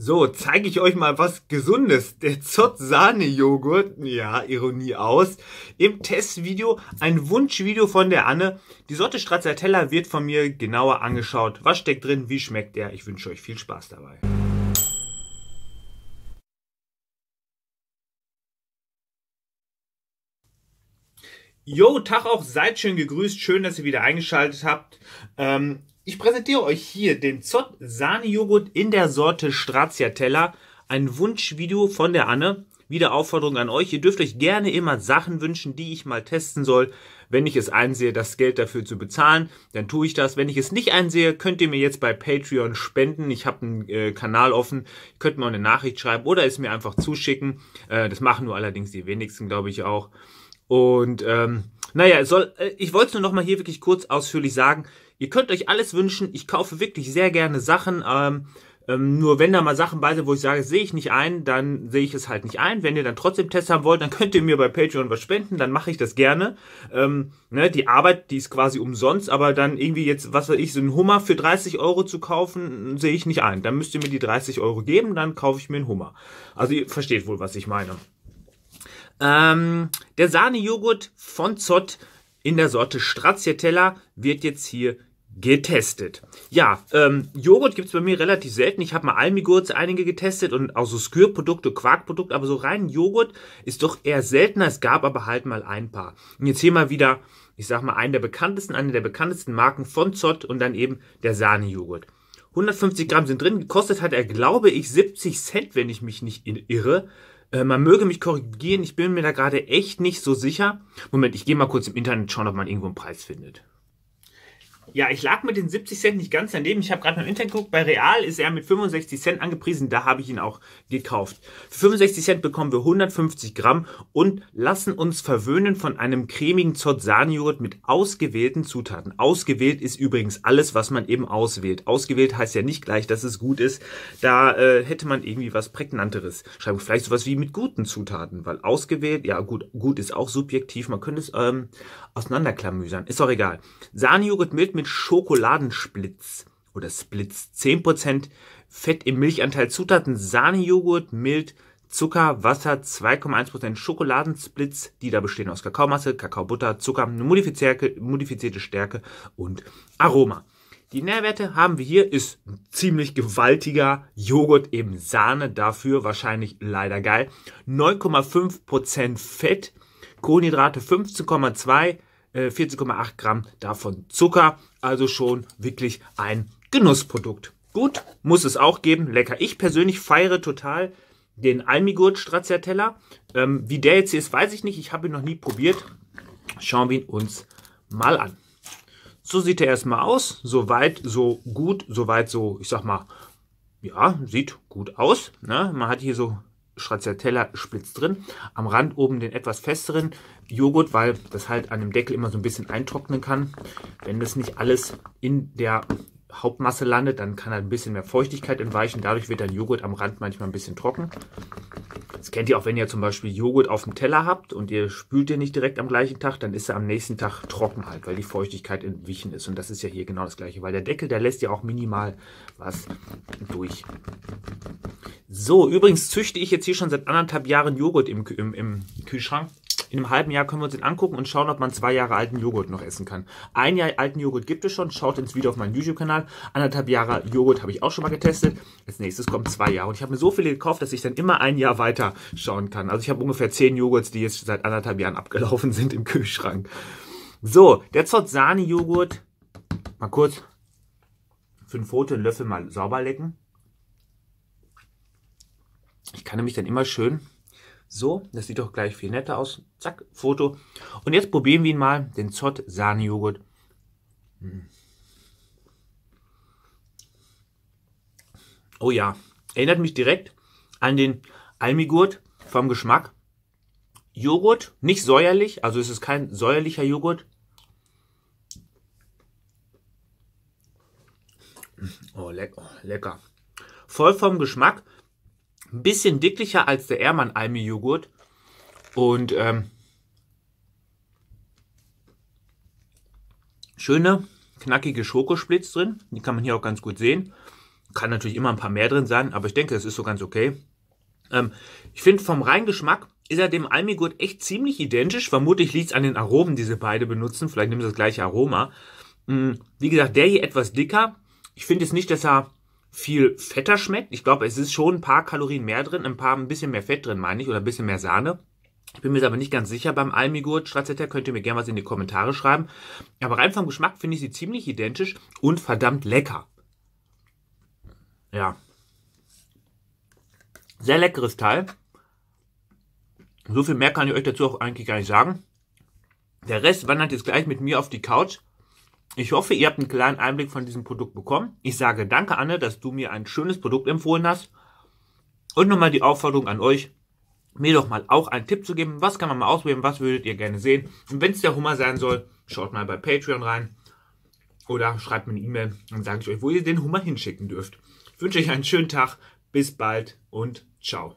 So, zeige ich euch mal was Gesundes. Der Zott-Sahne-Joghurt, ja, Ironie aus, im Testvideo, ein Wunschvideo von der Anne. Die Sorte Stracciatella wird von mir genauer angeschaut. Was steckt drin, wie schmeckt der? Ich wünsche euch viel Spaß dabei. Jo, Tag auch, seid schön gegrüßt, schön, dass ihr wieder eingeschaltet habt. Ähm, ich präsentiere euch hier den Zott Sahne-Joghurt in der Sorte Stracciatella. Ein Wunschvideo von der Anne. Wieder Aufforderung an euch. Ihr dürft euch gerne immer Sachen wünschen, die ich mal testen soll. Wenn ich es einsehe, das Geld dafür zu bezahlen, dann tue ich das. Wenn ich es nicht einsehe, könnt ihr mir jetzt bei Patreon spenden. Ich habe einen äh, Kanal offen. Ihr könnt mir eine Nachricht schreiben oder es mir einfach zuschicken. Äh, das machen nur allerdings die wenigsten, glaube ich auch. Und ähm, naja, soll, äh, ich wollte es nur noch mal hier wirklich kurz ausführlich sagen. Ihr könnt euch alles wünschen. Ich kaufe wirklich sehr gerne Sachen. Ähm, ähm, nur wenn da mal Sachen bei sind, wo ich sage, sehe ich nicht ein, dann sehe ich es halt nicht ein. Wenn ihr dann trotzdem Tests haben wollt, dann könnt ihr mir bei Patreon was spenden, dann mache ich das gerne. Ähm, ne, die Arbeit, die ist quasi umsonst, aber dann irgendwie jetzt, was weiß ich, so einen Hummer für 30 Euro zu kaufen, sehe ich nicht ein. Dann müsst ihr mir die 30 Euro geben, dann kaufe ich mir einen Hummer. Also ihr versteht wohl, was ich meine. Ähm, der Sahnejoghurt von Zott in der Sorte Stracciatella wird jetzt hier getestet. Ja, ähm, Joghurt gibt's bei mir relativ selten. Ich habe mal Almigurz einige getestet und auch so Skürprodukte, Quarkprodukte, aber so rein Joghurt ist doch eher seltener. Es gab aber halt mal ein paar. Und jetzt hier mal wieder, ich sag mal, einen der bekanntesten, eine der bekanntesten Marken von Zott und dann eben der Sahnejoghurt. 150 Gramm sind drin. Gekostet hat er, glaube ich, 70 Cent, wenn ich mich nicht irre. Äh, man möge mich korrigieren, ich bin mir da gerade echt nicht so sicher. Moment, ich gehe mal kurz im Internet schauen, ob man irgendwo einen Preis findet. Ja, ich lag mit den 70 Cent nicht ganz daneben. Ich habe gerade im Internet geguckt. Bei Real ist er mit 65 Cent angepriesen. Da habe ich ihn auch gekauft. Für 65 Cent bekommen wir 150 Gramm und lassen uns verwöhnen von einem cremigen Zott-Sahnejoghurt mit ausgewählten Zutaten. Ausgewählt ist übrigens alles, was man eben auswählt. Ausgewählt heißt ja nicht gleich, dass es gut ist. Da äh, hätte man irgendwie was prägnanteres. Schreiben vielleicht sowas wie mit guten Zutaten, weil ausgewählt, ja gut, gut ist auch subjektiv. Man könnte es ähm, auseinanderklamüsern. Ist doch egal. Sahnejoghurt mild mit Schokoladensplitz oder Splitz. 10% Fett im Milchanteil. Zutaten Sahnejoghurt, Mild, Zucker, Wasser, 2,1% Schokoladensplitz, die da bestehen aus Kakaomasse, Kakaobutter, Zucker, modifizierte Stärke und Aroma. Die Nährwerte haben wir hier, ist ein ziemlich gewaltiger Joghurt, eben Sahne, dafür wahrscheinlich leider geil. 9,5% Fett, Kohlenhydrate 15,2, 14,8 äh, Gramm davon Zucker, also schon wirklich ein Genussprodukt. Gut, muss es auch geben, lecker. Ich persönlich feiere total den Almigurt Stracciatella. Ähm, wie der jetzt hier ist, weiß ich nicht. Ich habe ihn noch nie probiert. Schauen wir ihn uns mal an. So sieht er erstmal aus. Soweit, so gut. Soweit, so, ich sag mal, ja, sieht gut aus. Ne? Man hat hier so Stracciatella-Splitz drin. Am Rand oben den etwas festeren Joghurt, weil das halt an dem Deckel immer so ein bisschen eintrocknen kann. Wenn das nicht alles in der Hauptmasse landet, dann kann halt ein bisschen mehr Feuchtigkeit entweichen. Dadurch wird der Joghurt am Rand manchmal ein bisschen trocken. Das kennt ihr auch, wenn ihr zum Beispiel Joghurt auf dem Teller habt und ihr spült den nicht direkt am gleichen Tag, dann ist er am nächsten Tag trocken halt, weil die Feuchtigkeit entwichen ist. Und das ist ja hier genau das gleiche, weil der Deckel, der lässt ja auch minimal was durch. So, übrigens züchte ich jetzt hier schon seit anderthalb Jahren Joghurt im, im, im Kühlschrank. In einem halben Jahr können wir uns den angucken und schauen, ob man zwei Jahre alten Joghurt noch essen kann. Ein Jahr alten Joghurt gibt es schon. Schaut ins Video auf meinen YouTube-Kanal. Anderthalb Jahre Joghurt habe ich auch schon mal getestet. Als nächstes kommen zwei Jahre. Und ich habe mir so viele gekauft, dass ich dann immer ein Jahr weiter schauen kann. Also ich habe ungefähr zehn Joghurts, die jetzt seit anderthalb Jahren abgelaufen sind im Kühlschrank. So, der Zott-Sahne-Joghurt. Mal kurz für ein Foto einen Löffel mal sauber lecken. Ich kann nämlich dann immer schön so, das sieht doch gleich viel netter aus. Zack, Foto. Und jetzt probieren wir ihn mal, den Zott Sahnejoghurt. Hm. Oh ja, erinnert mich direkt an den Almigurt vom Geschmack. Joghurt, nicht säuerlich, also es ist kein säuerlicher Joghurt. Oh, leck, oh, lecker. Voll vom Geschmack, ein bisschen dicklicher als der Ermann Almi Joghurt. Und ähm, schöne, knackige Schokosplitz drin. Die kann man hier auch ganz gut sehen. Kann natürlich immer ein paar mehr drin sein, aber ich denke, es ist so ganz okay. Ähm, ich finde, vom reinen Geschmack ist er dem Almigurt echt ziemlich identisch. Vermutlich liegt es an den Aromen, die sie beide benutzen. Vielleicht nehmen sie das gleiche Aroma. Mhm. Wie gesagt, der hier etwas dicker. Ich finde jetzt nicht, dass er viel fetter schmeckt. Ich glaube, es ist schon ein paar Kalorien mehr drin, ein paar ein bisschen mehr Fett drin, meine ich, oder ein bisschen mehr Sahne. Ich bin mir aber nicht ganz sicher beim Almigurt Stracciatella. Könnt ihr mir gerne was in die Kommentare schreiben. Aber rein vom Geschmack finde ich sie ziemlich identisch und verdammt lecker. Ja. Sehr leckeres Teil. So viel mehr kann ich euch dazu auch eigentlich gar nicht sagen. Der Rest wandert jetzt gleich mit mir auf die Couch. Ich hoffe, ihr habt einen kleinen Einblick von diesem Produkt bekommen. Ich sage danke, Anne, dass du mir ein schönes Produkt empfohlen hast. Und nochmal die Aufforderung an euch, mir doch mal auch einen Tipp zu geben. Was kann man mal ausprobieren? Was würdet ihr gerne sehen? Und wenn es der Hummer sein soll, schaut mal bei Patreon rein. Oder schreibt mir eine E-Mail, dann sage ich euch, wo ihr den Hummer hinschicken dürft. Ich wünsche euch einen schönen Tag. Bis bald und ciao.